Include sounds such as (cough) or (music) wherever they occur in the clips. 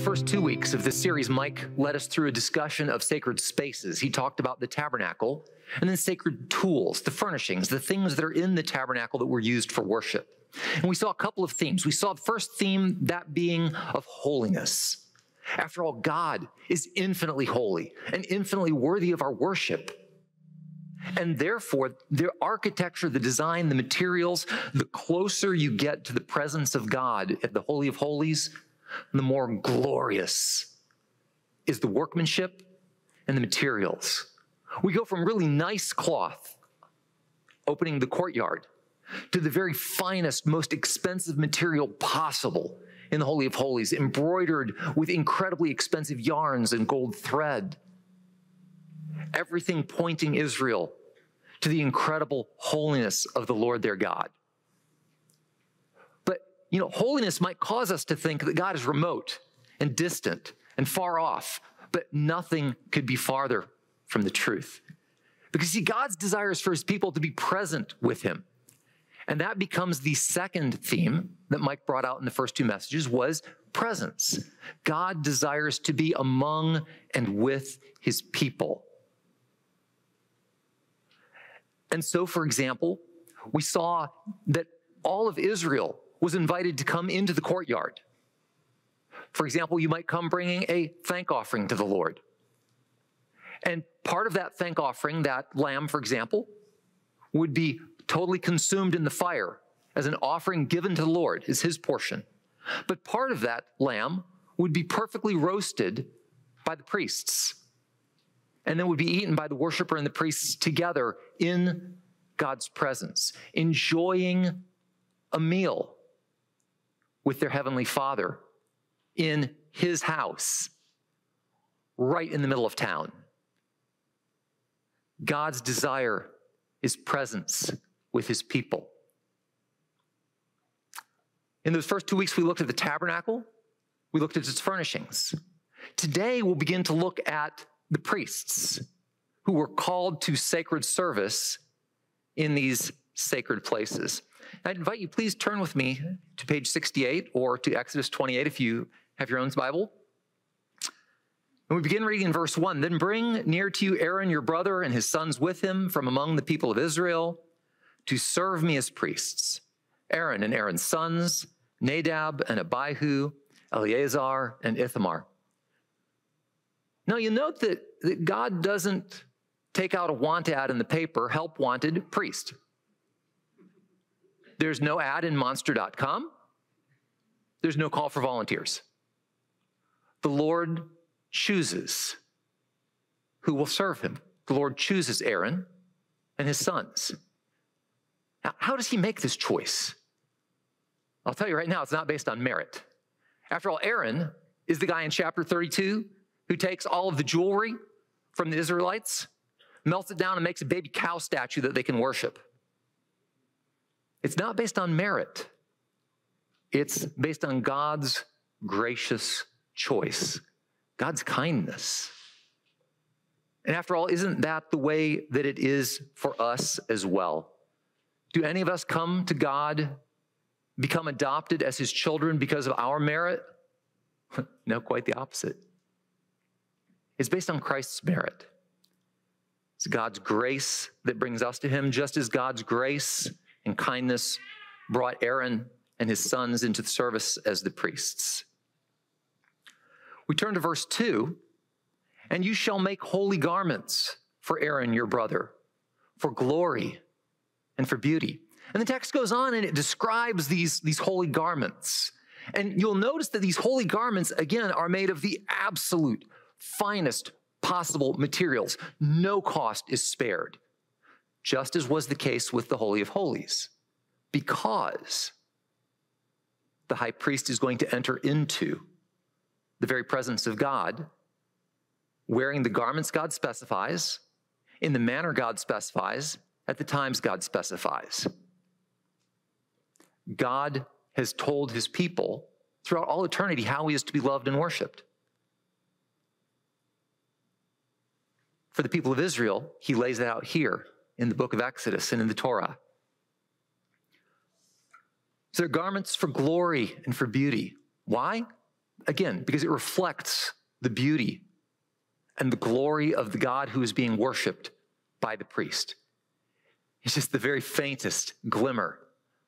the first two weeks of this series, Mike led us through a discussion of sacred spaces. He talked about the tabernacle and then sacred tools, the furnishings, the things that are in the tabernacle that were used for worship. And we saw a couple of themes. We saw the first theme, that being of holiness. After all, God is infinitely holy and infinitely worthy of our worship. And therefore, the architecture, the design, the materials, the closer you get to the presence of God at the Holy of Holies, the more glorious is the workmanship and the materials. We go from really nice cloth opening the courtyard to the very finest, most expensive material possible in the Holy of Holies, embroidered with incredibly expensive yarns and gold thread. Everything pointing Israel to the incredible holiness of the Lord their God. You know, holiness might cause us to think that God is remote and distant and far off, but nothing could be farther from the truth. Because, see, God's desire is for his people to be present with him. And that becomes the second theme that Mike brought out in the first two messages was presence. God desires to be among and with his people. And so, for example, we saw that all of Israel was invited to come into the courtyard. For example, you might come bringing a thank offering to the Lord. And part of that thank offering, that lamb, for example, would be totally consumed in the fire as an offering given to the Lord, is his portion. But part of that lamb would be perfectly roasted by the priests and then would be eaten by the worshiper and the priests together in God's presence, enjoying a meal with their heavenly Father in his house, right in the middle of town. God's desire is presence with his people. In those first two weeks, we looked at the tabernacle, we looked at its furnishings. Today, we'll begin to look at the priests who were called to sacred service in these sacred places. I'd invite you, please turn with me to page 68 or to Exodus 28 if you have your own Bible. And we begin reading in verse 1 Then bring near to you Aaron, your brother, and his sons with him from among the people of Israel to serve me as priests Aaron and Aaron's sons, Nadab and Abihu, Eleazar and Ithamar. Now you note that, that God doesn't take out a want ad in the paper, help wanted priest. There's no ad in monster.com. There's no call for volunteers. The Lord chooses who will serve him. The Lord chooses Aaron and his sons. Now, how does he make this choice? I'll tell you right now, it's not based on merit. After all, Aaron is the guy in chapter 32 who takes all of the jewelry from the Israelites, melts it down, and makes a baby cow statue that they can worship. It's not based on merit, it's based on God's gracious choice, God's kindness. And after all, isn't that the way that it is for us as well? Do any of us come to God, become adopted as his children because of our merit? (laughs) no, quite the opposite. It's based on Christ's merit. It's God's grace that brings us to him, just as God's grace and kindness brought Aaron and his sons into the service as the priests. We turn to verse 2 and you shall make holy garments for Aaron your brother, for glory and for beauty. And the text goes on and it describes these, these holy garments. And you'll notice that these holy garments, again, are made of the absolute finest possible materials. No cost is spared, just as was the case with the Holy of Holies, because the high priest is going to enter into the very presence of God, wearing the garments God specifies, in the manner God specifies, at the times God specifies. God has told his people throughout all eternity how he is to be loved and worshiped. For the people of Israel, he lays it out here in the book of Exodus and in the Torah. So they're garments for glory and for beauty. Why? again, because it reflects the beauty and the glory of the God who is being worshiped by the priest. It's just the very faintest glimmer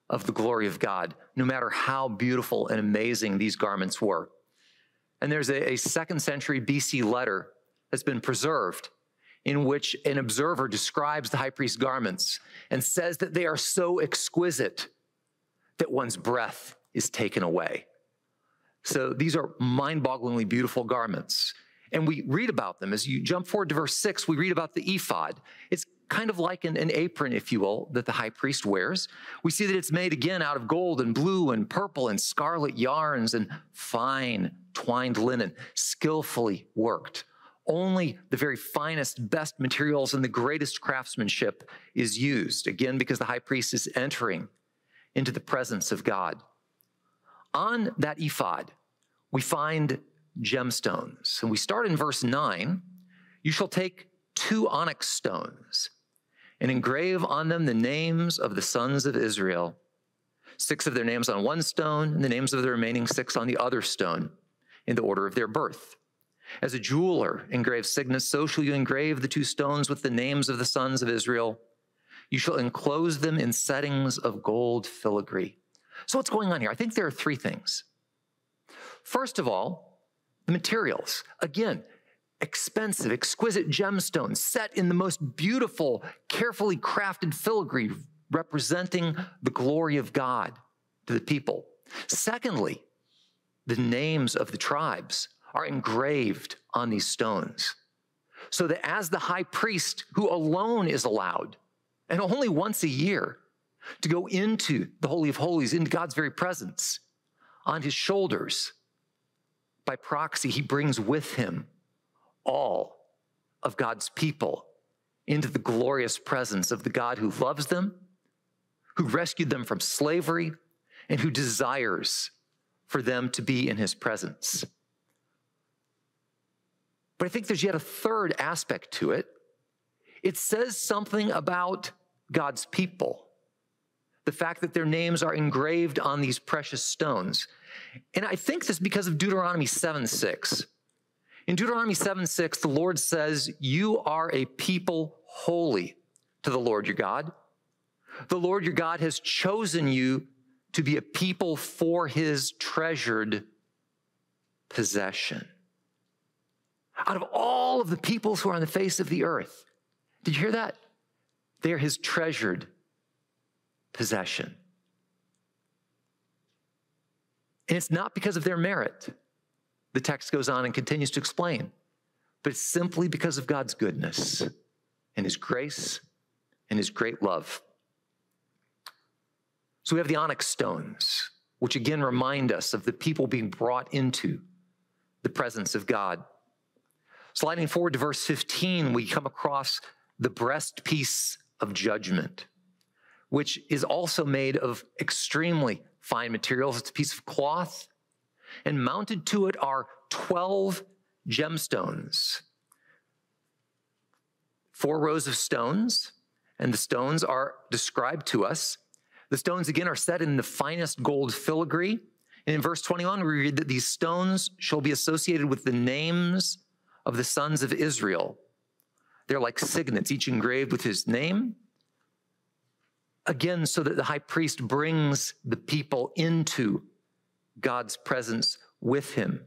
of the glory of God, no matter how beautiful and amazing these garments were. And there's a, a second century BC letter that's been preserved in which an observer describes the high priest's garments and says that they are so exquisite that one's breath is taken away. So these are mind bogglingly beautiful garments. And we read about them. As you jump forward to verse six, we read about the ephod. It's kind of like an, an, apron, if you will, that the high priest wears. We see that it's made again out of gold and blue and purple and scarlet yarns and fine twined linen, skillfully worked. Only the very finest, best materials and the greatest craftsmanship is used, again, because the high priest is entering into the presence of God. On that ephod, we find gemstones. And we start in verse 9 You shall take two onyx stones and engrave on them the names of the sons of Israel, six of their names on one stone, and the names of the remaining six on the other stone, in the order of their birth. As a jeweler engraves signets, so shall you engrave the two stones with the names of the sons of Israel. You shall enclose them in settings of gold filigree. So, what's going on here? I think there are three things. First of all, the materials. Again, expensive, exquisite gemstones set in the most beautiful, carefully crafted filigree representing the glory of God to the people. Secondly, the names of the tribes are engraved on these stones. So that as the high priest, who alone is allowed, and only once a year, to go into the Holy of Holies, into God's very presence, on his shoulders, by proxy, he brings with him all of God's people into the glorious presence of the God who loves them, who rescued them from slavery, and who desires for them to be in his presence. But I think there's yet a third aspect to it. It says something about God's people, the fact that their names are engraved on these precious stones. And I think this because of Deuteronomy 7 6. In Deuteronomy 7 6, the Lord says, You are a people holy to the Lord your God. The Lord your God has chosen you to be a people for his treasured possession. Out of all of the peoples who are on the face of the earth, did you hear that? They're his treasured possession. And it's not because of their merit. The text goes on and continues to explain, but it's simply because of God's goodness and his grace and his great love. So we have the onyx stones, which again remind us of the people being brought into the presence of God. Sliding forward to verse 15, we come across the breastpiece of judgment, which is also made of extremely fine materials. It's a piece of cloth, and mounted to it are 12 gemstones. Four rows of stones, and the stones are described to us. The stones, again, are set in the finest gold filigree. And in verse 21, we read that these stones shall be associated with the names of the sons of Israel. They're like signets, each engraved with his name. Again, so that the high priest brings the people into God's presence with him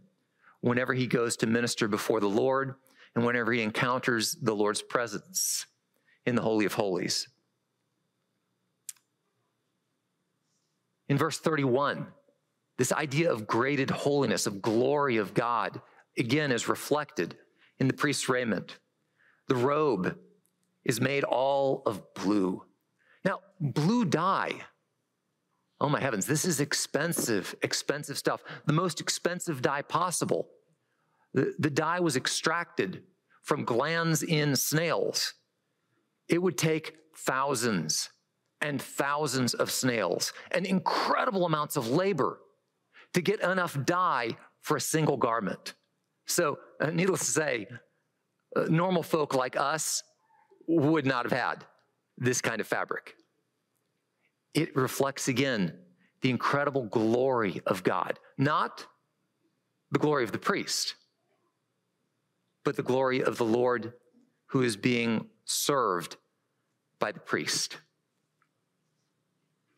whenever he goes to minister before the Lord and whenever he encounters the Lord's presence in the Holy of Holies. In verse 31, this idea of graded holiness, of glory of God, again is reflected in the priest's raiment. The robe is made all of blue. Now, blue dye, oh my heavens, this is expensive, expensive stuff. The most expensive dye possible. The, the dye was extracted from glands in snails. It would take thousands and thousands of snails and incredible amounts of labor to get enough dye for a single garment. So, uh, needless to say, uh, normal folk like us would not have had this kind of fabric. It reflects again the incredible glory of God, not the glory of the priest, but the glory of the Lord who is being served by the priest.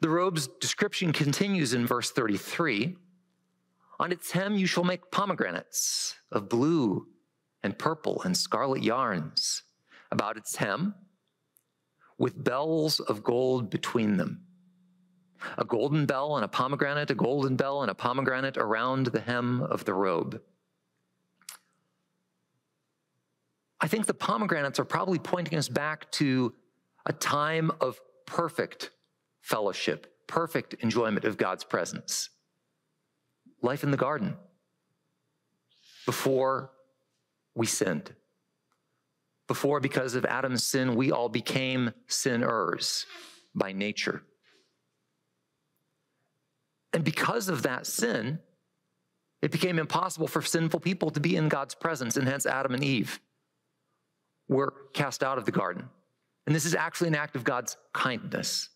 The robe's description continues in verse 33. On its hem you shall make pomegranates of blue and purple and scarlet yarns about its hem, with bells of gold between them. A golden bell and a pomegranate, a golden bell and a pomegranate around the hem of the robe. I think the pomegranates are probably pointing us back to a time of perfect fellowship, perfect enjoyment of God's presence. Life in the garden before we sinned. Before, because of Adam's sin, we all became sinners by nature. And because of that sin, it became impossible for sinful people to be in God's presence, and hence Adam and Eve were cast out of the garden. And this is actually an act of God's kindness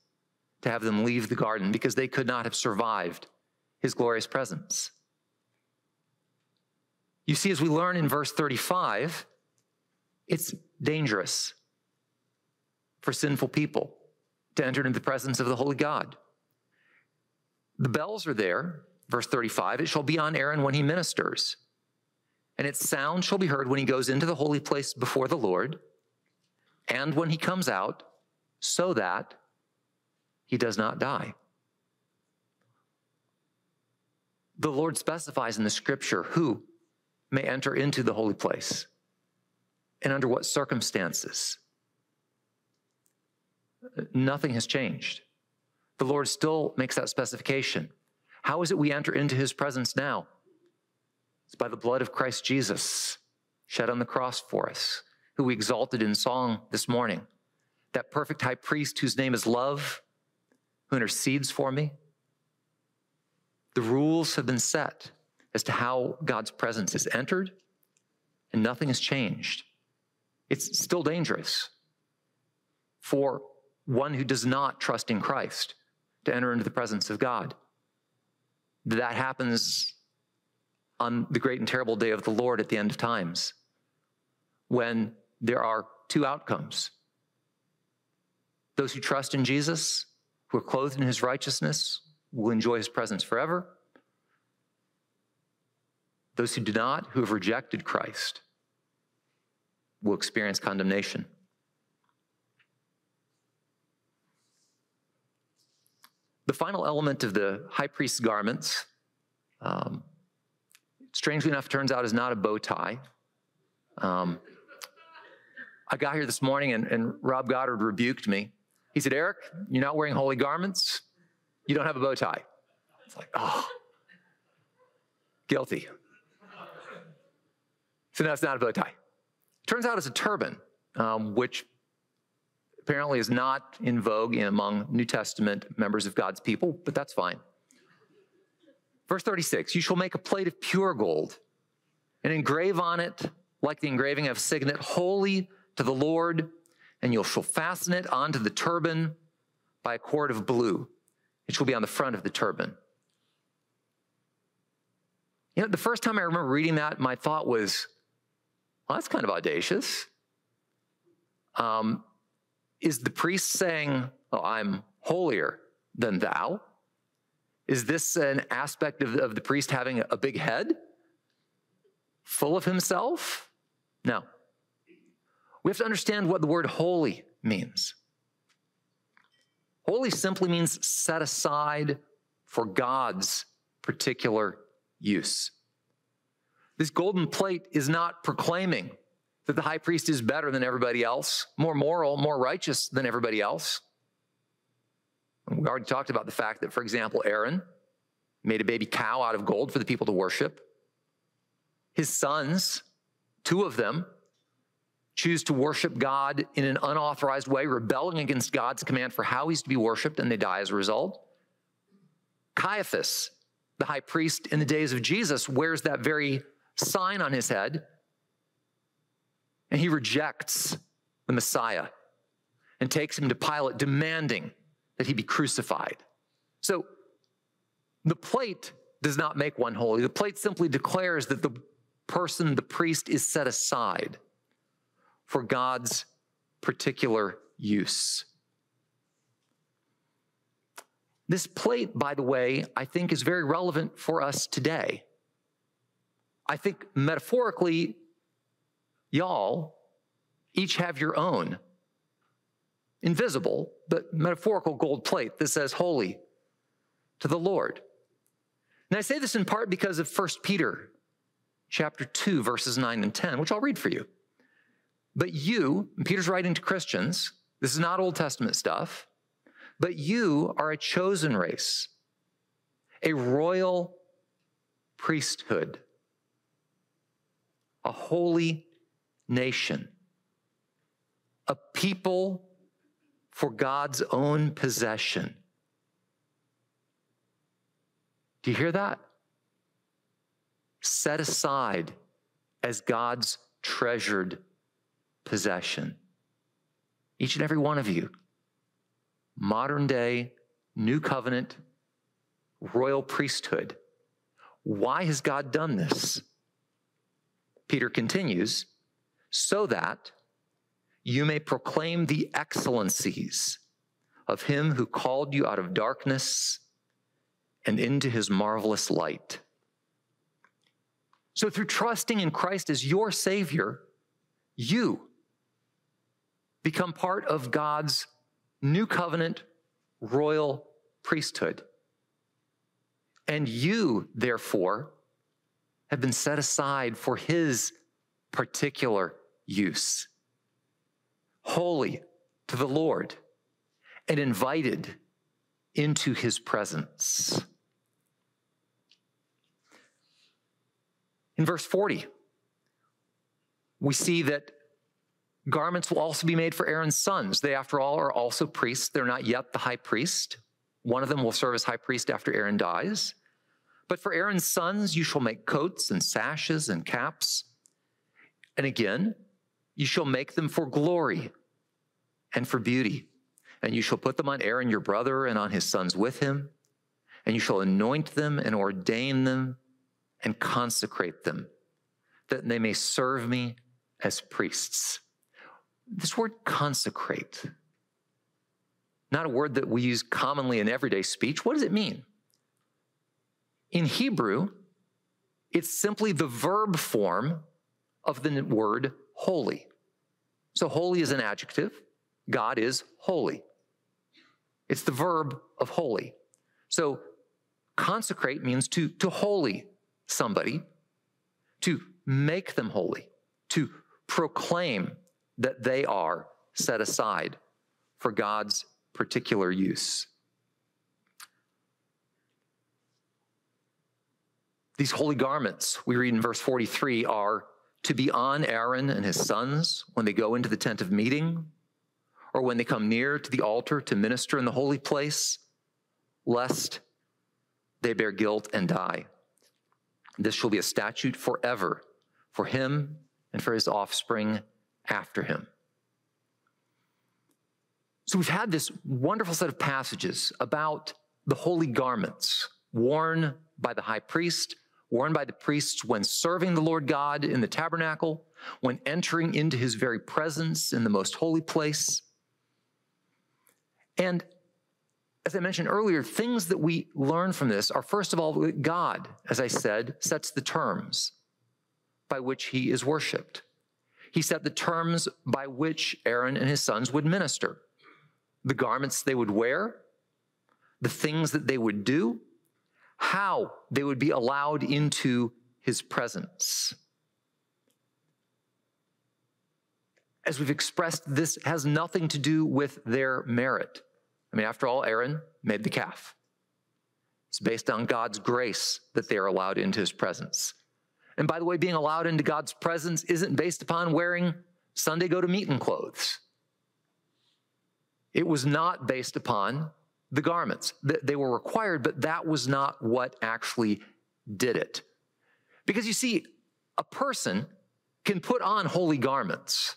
to have them leave the garden because they could not have survived his glorious presence. You see, as we learn in verse 35, it's dangerous for sinful people to enter into the presence of the holy God. The bells are there, verse 35. It shall be on Aaron when he ministers, and its sound shall be heard when he goes into the holy place before the Lord, and when he comes out, so that he does not die. The Lord specifies in the scripture who may enter into the holy place and under what circumstances. Nothing has changed. The Lord still makes that specification. How is it we enter into his presence now? It's by the blood of Christ Jesus shed on the cross for us, who we exalted in song this morning. That perfect high priest whose name is love, who intercedes for me. The rules have been set as to how God's presence is entered, and nothing has changed. It's still dangerous for one who does not trust in Christ to enter into the presence of God. That happens on the great and terrible day of the Lord at the end of times when there are two outcomes. Those who trust in Jesus who are clothed in his righteousness will enjoy his presence forever. Those who do not, who have rejected Christ, will experience condemnation. The final element of the high priest's garments, um, strangely enough, turns out is not a bow tie. Um, I got here this morning and, and Rob Goddard rebuked me he said, Eric, you're not wearing holy garments. You don't have a bow tie. It's like, oh, guilty. So now it's not a bow tie. Turns out it's a turban, um, which apparently is not in vogue in among New Testament members of God's people, but that's fine. Verse 36 You shall make a plate of pure gold and engrave on it, like the engraving of a signet, holy to the Lord and you shall fasten it onto the turban by a cord of blue. It shall be on the front of the turban. You know, the first time I remember reading that, my thought was, well, that's kind of audacious. Um, is the priest saying, oh, I'm holier than thou? Is this an aspect of, of the priest having a big head? Full of himself? No. We have to understand what the word holy means. Holy simply means set aside for God's particular use. This golden plate is not proclaiming that the high priest is better than everybody else, more moral, more righteous than everybody else. We already talked about the fact that, for example, Aaron made a baby cow out of gold for the people to worship. His sons, two of them, choose to worship God in an unauthorized way, rebelling against God's command for how he's to be worshiped, and they die as a result. Caiaphas, the high priest in the days of Jesus, wears that very sign on his head, and he rejects the Messiah and takes him to Pilate, demanding that he be crucified. So the plate does not make one holy. The plate simply declares that the person, the priest, is set aside for God's particular use. This plate, by the way, I think is very relevant for us today. I think metaphorically, y'all each have your own invisible but metaphorical gold plate that says holy to the Lord. And I say this in part because of 1 Peter chapter 2 verses 9 and 10, which I'll read for you. But you, Peter's writing to Christians, this is not Old Testament stuff, but you are a chosen race, a royal priesthood, a holy nation, a people for God's own possession. Do you hear that? Set aside as God's treasured possession. Each and every one of you, modern day, new covenant, royal priesthood. Why has God done this? Peter continues, so that you may proclaim the excellencies of him who called you out of darkness and into his marvelous light. So, through trusting in Christ as your Savior, you become part of God's new covenant royal priesthood. And you, therefore, have been set aside for his particular use, holy to the Lord, and invited into his presence. In verse 40, we see that garments will also be made for Aaron's sons. They, after all, are also priests. They're not yet the high priest. One of them will serve as high priest after Aaron dies. But for Aaron's sons, you shall make coats and sashes and caps. And again, you shall make them for glory and for beauty. And you shall put them on Aaron your brother and on his sons with him. And you shall anoint them and ordain them and consecrate them, that they may serve me as priests. This word consecrate, not a word that we use commonly in everyday speech. What does it mean? In Hebrew, it's simply the verb form of the word holy. So, holy is an adjective. God is holy. It's the verb of holy. So, consecrate means to, to holy somebody, to make them holy, to proclaim that they are set aside for God's particular use. These holy garments, we read in verse 43, are to be on Aaron and his sons when they go into the tent of meeting, or when they come near to the altar to minister in the holy place, lest they bear guilt and die. This shall be a statute forever for him and for his offspring after him. So we've had this wonderful set of passages about the holy garments worn by the high priest, worn by the priests when serving the Lord God in the tabernacle, when entering into his very presence in the most holy place. And as I mentioned earlier, things that we learn from this are first of all, God, as I said, sets the terms by which he is worshiped. He set the terms by which Aaron and his sons would minister, the garments they would wear, the things that they would do, how they would be allowed into his presence. As we've expressed, this has nothing to do with their merit. I mean, after all, Aaron made the calf. It's based on God's grace that they are allowed into his presence. And by the way, being allowed into God's presence isn't based upon wearing Sunday go to meeting clothes. It was not based upon the garments. That they were required, but that was not what actually did it. Because you see, a person can put on holy garments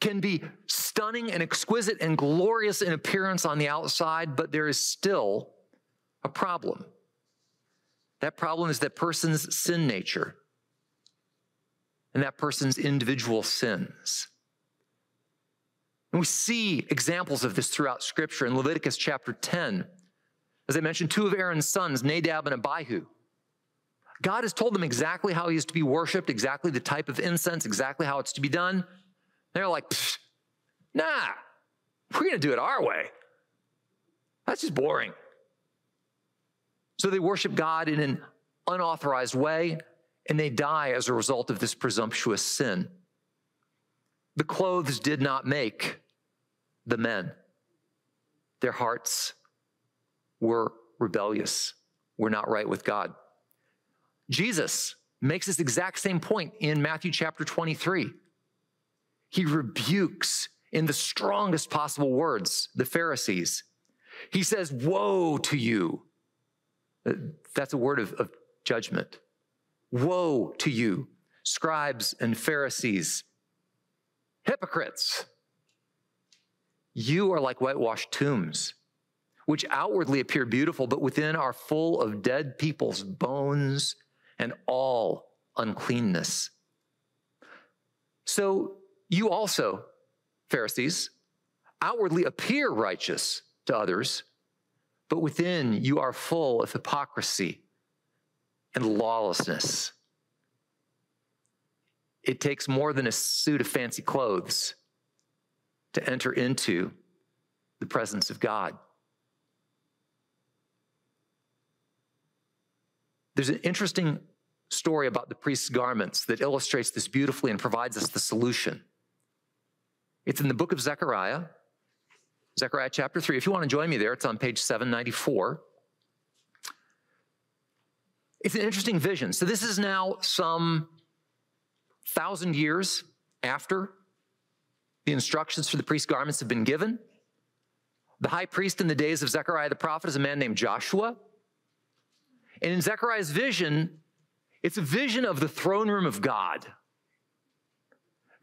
can be stunning and exquisite and glorious in appearance on the outside, but there is still a problem. That problem is that person's sin nature and that person's individual sins. And we see examples of this throughout Scripture in Leviticus chapter 10. As I mentioned, two of Aaron's sons, Nadab and Abihu. God has told them exactly how he is to be worshiped, exactly the type of incense, exactly how it's to be done. They're like, nah, we're going to do it our way. That's just boring. So they worship God in an unauthorized way, and they die as a result of this presumptuous sin. The clothes did not make the men. Their hearts were rebellious, were not right with God. Jesus makes this exact same point in Matthew chapter 23. He rebukes in the strongest possible words the Pharisees. He says, Woe to you. Uh, that's a word of, of judgment. Woe to you, scribes and Pharisees, hypocrites. You are like whitewashed tombs, which outwardly appear beautiful, but within are full of dead people's bones and all uncleanness. So you also, Pharisees, outwardly appear righteous to others, but within you are full of hypocrisy and lawlessness. It takes more than a suit of fancy clothes to enter into the presence of God. There's an interesting story about the priest's garments that illustrates this beautifully and provides us the solution. It's in the book of Zechariah, Zechariah chapter 3. If you want to join me there, it's on page 794. It's an interesting vision. So, this is now some thousand years after the instructions for the priest's garments have been given. The high priest in the days of Zechariah the prophet is a man named Joshua. And in Zechariah's vision, it's a vision of the throne room of God.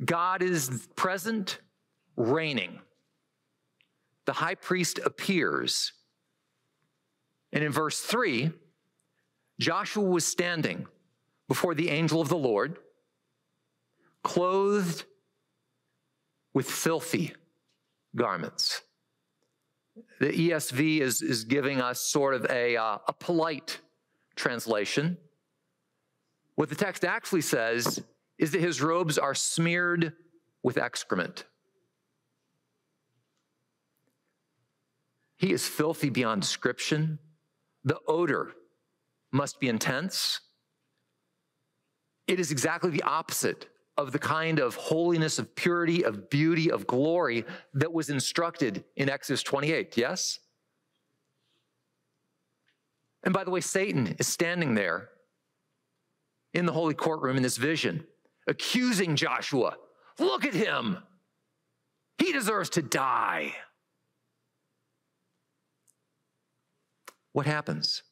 God is present, reigning. The high priest appears. And in verse 3, Joshua was standing before the angel of the Lord, clothed with filthy garments. The ESV is, is giving us sort of a, uh, a polite translation. What the text actually says is that his robes are smeared with excrement. He is filthy beyond description. The odor must be intense. It is exactly the opposite of the kind of holiness, of purity, of beauty, of glory that was instructed in Exodus 28, yes? And by the way, Satan is standing there in the holy courtroom in this vision, accusing Joshua. Look at him. He deserves to die. What happens?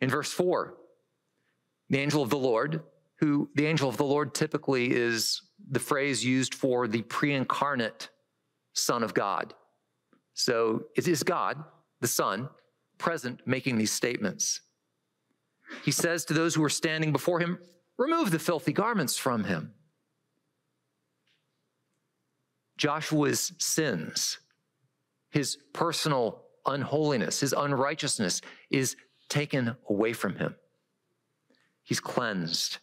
In verse 4, the angel of the Lord, who the angel of the Lord typically is the phrase used for the pre incarnate Son of God. So it is God, the Son, present making these statements. He says to those who are standing before him, Remove the filthy garments from him. Joshua's sins, his personal unholiness, his unrighteousness is taken away from him. He's cleansed.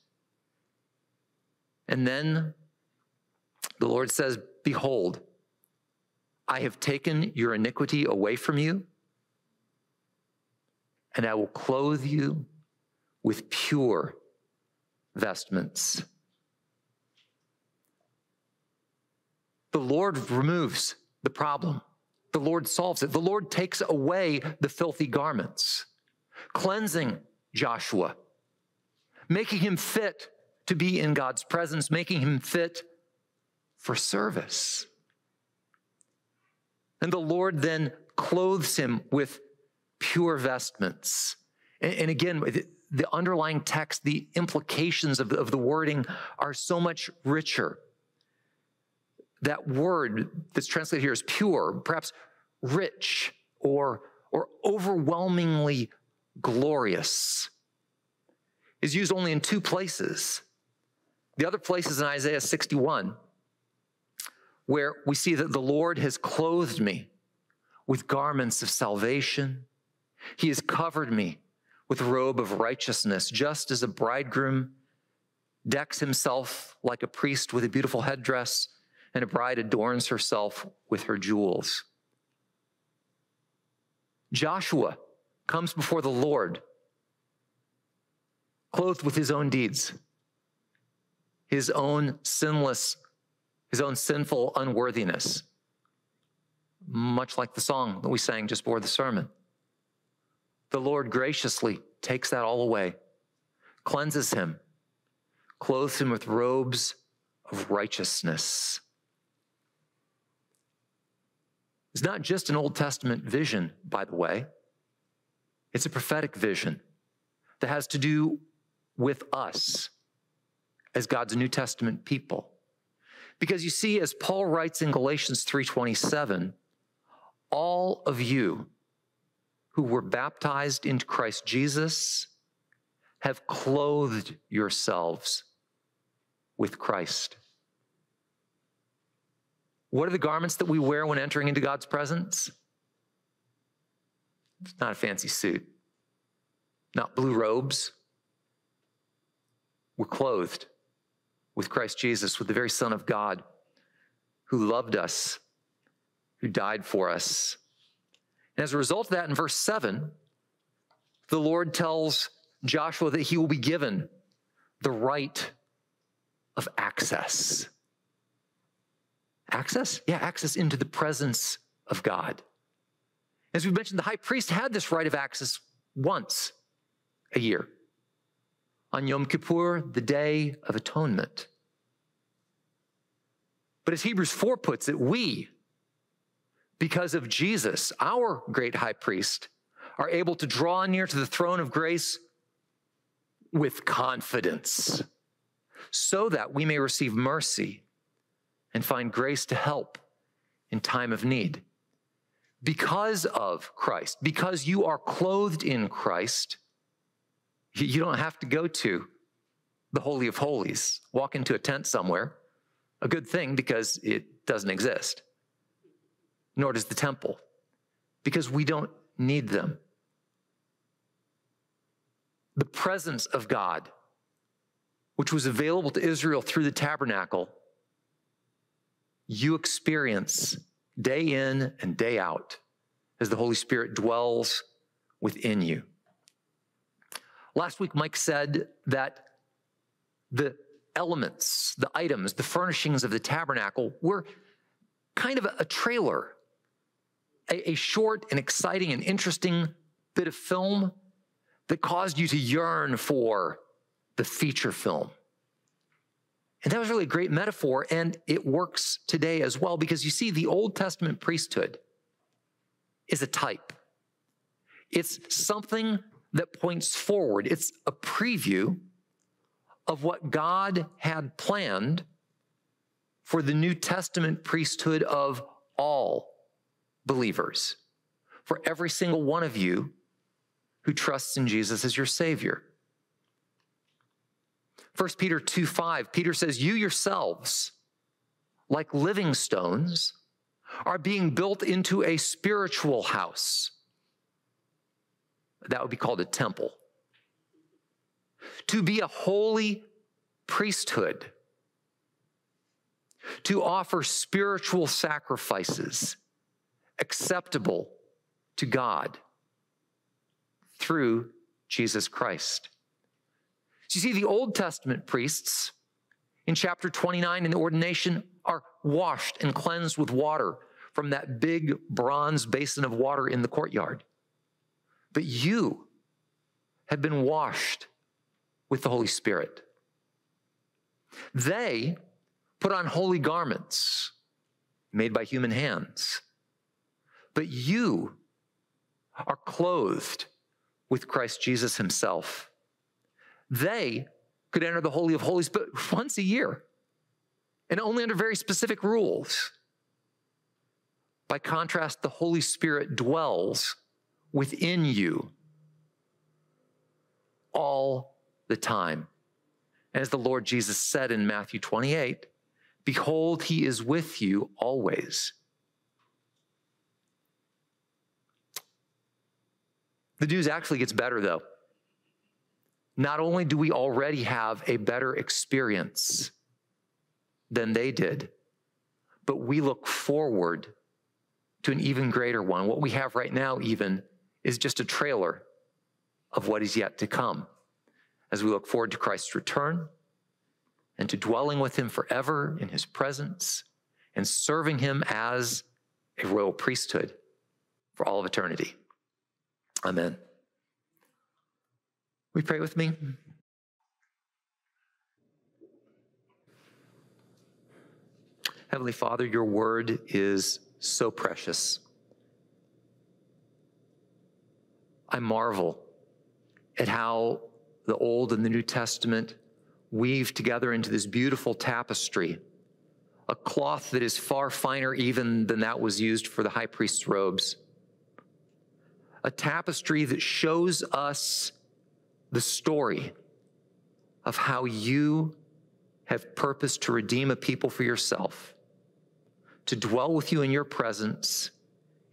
And then the Lord says, Behold, I have taken your iniquity away from you and I will clothe you with pure vestments. The Lord removes the problem. The Lord solves it. The Lord takes away the filthy garments, cleansing Joshua, making him fit to be in God's presence, making him fit for service. And the Lord then clothes him with pure vestments. And, again, the, the, underlying text, the implications of the, of the wording are so much richer. That word that's translated here as pure, perhaps rich or, or overwhelmingly glorious is used only in two places. The other place is in Isaiah 61, where we see that the Lord has clothed me with garments of salvation. He has covered me with a robe of righteousness, just as a bridegroom decks himself like a priest with a beautiful headdress, and a bride adorns herself with her jewels. Joshua comes before the Lord, clothed with his own deeds, his own sinless, his own sinful unworthiness, much like the song that we sang just before the sermon. The Lord graciously takes that all away, cleanses him, clothes him with robes of righteousness. It's not just an Old Testament vision, by the way. It's a prophetic vision that has to do with us as God's New Testament people. Because you see, as Paul writes in Galatians 3:27, all of you who were baptized into Christ Jesus have clothed yourselves with Christ. What are the garments that we wear when entering into God's presence? It's not a fancy suit, not blue robes. We're clothed with Christ Jesus, with the very Son of God who loved us, who died for us. And as a result of that, in verse 7, the Lord tells Joshua that he will be given the right of access. Access? Yeah, access into the presence of God. As we've mentioned, the high priest had this right of access once a year on Yom Kippur, the Day of Atonement. But as Hebrews 4 puts it, we, because of Jesus, our great high priest, are able to draw near to the throne of grace with confidence so that we may receive mercy and find grace to help in time of need. Because of Christ, because you are clothed in Christ, you don't have to go to the Holy of Holies, walk into a tent somewhere. A good thing because it doesn't exist, nor does the temple, because we don't need them. The presence of God, which was available to Israel through the tabernacle, you experience day in and day out as the Holy Spirit dwells within you. Last week, Mike said that the elements, the items, the furnishings of the tabernacle were kind of a, trailer, a, a short and exciting and interesting bit of film that caused you to yearn for the feature film. And that was really a great metaphor, and it works today as well because you see, the Old Testament priesthood is a type. It's something that points forward, it's a preview of what God had planned for the New Testament priesthood of all believers, for every single one of you who trusts in Jesus as your Savior. 1 Peter 2 5, Peter says, You yourselves, like living stones, are being built into a spiritual house. That would be called a temple. To be a holy priesthood, to offer spiritual sacrifices acceptable to God through Jesus Christ. So you see, the Old Testament priests in chapter 29 in the ordination are washed and cleansed with water from that big bronze basin of water in the courtyard. But you have been washed with the Holy Spirit. They put on holy garments made by human hands. But you are clothed with Christ Jesus himself. They could enter the Holy of Holies, but once a year and only under very specific rules. By contrast, the Holy Spirit dwells within you all the time. As the Lord Jesus said in Matthew 28, Behold, he is with you always. The news actually gets better, though. Not only do we already have a better experience than they did, but we look forward to an even greater one. What we have right now, even, is just a trailer of what is yet to come as we look forward to Christ's return and to dwelling with him forever in his presence and serving him as a royal priesthood for all of eternity. Amen. We pray with me. Heavenly Father, your word is so precious. I marvel at how the Old and the New Testament weave together into this beautiful tapestry, a cloth that is far finer even than that was used for the high priest's robes. A tapestry that shows us the story of how you have purposed to redeem a people for yourself, to dwell with you in your presence,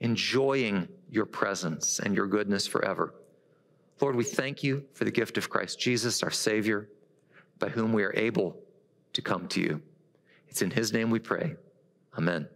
enjoying your presence and your goodness forever. Lord, we thank you for the gift of Christ Jesus, our Savior, by whom we are able to come to you. It's in his name we pray. Amen.